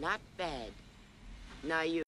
Not bad. Now you...